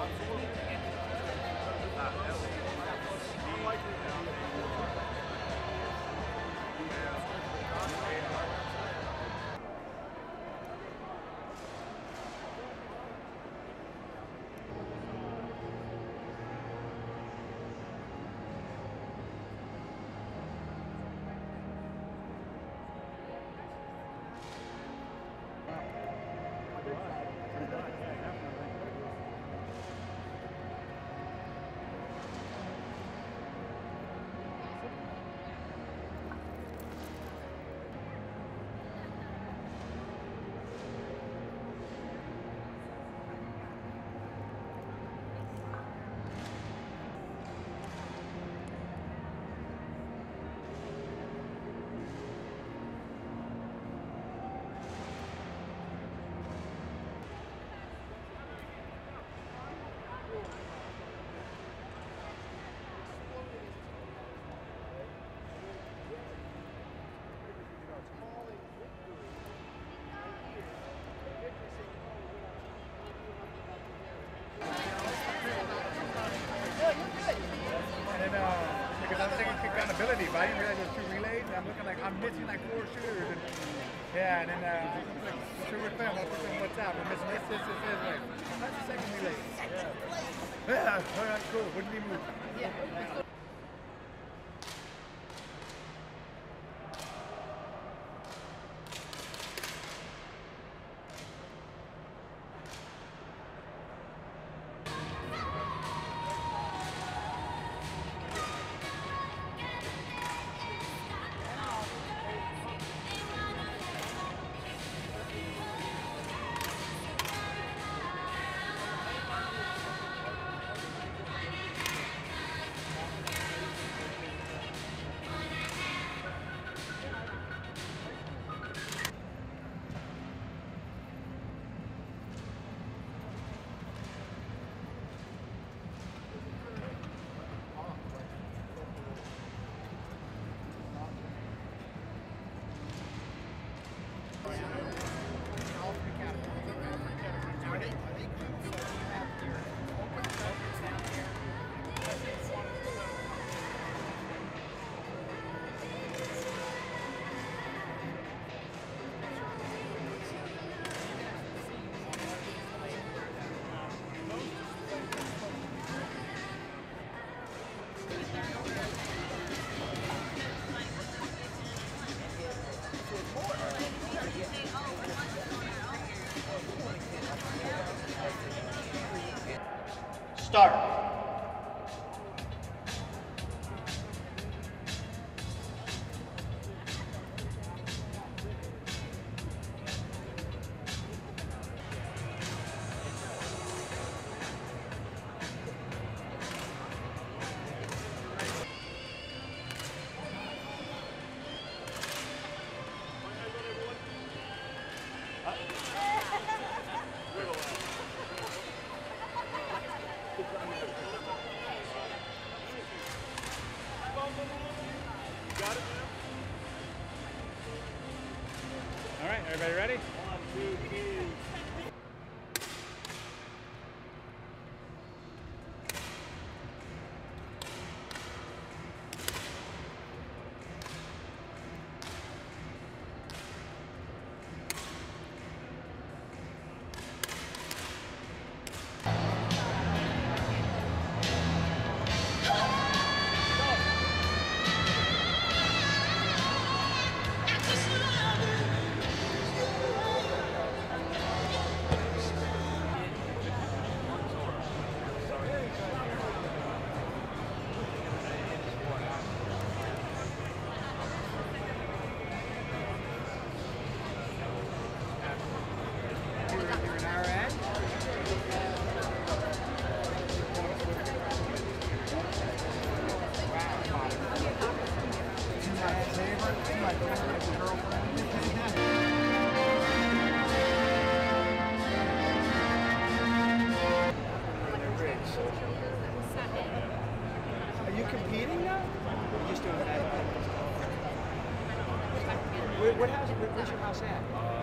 Konsole. Because I was thinking accountability, but I didn't realize there's two relays. And I'm looking like I'm missing like four shooters. And, yeah, and then uh, like, shoot film. I put what's up. We're missing this, this, this, this. Like, that's the second relay. Yeah. All right. Cool. Did he move? Yeah. Start. Everybody ready? One, two, three. Where, where's your house at?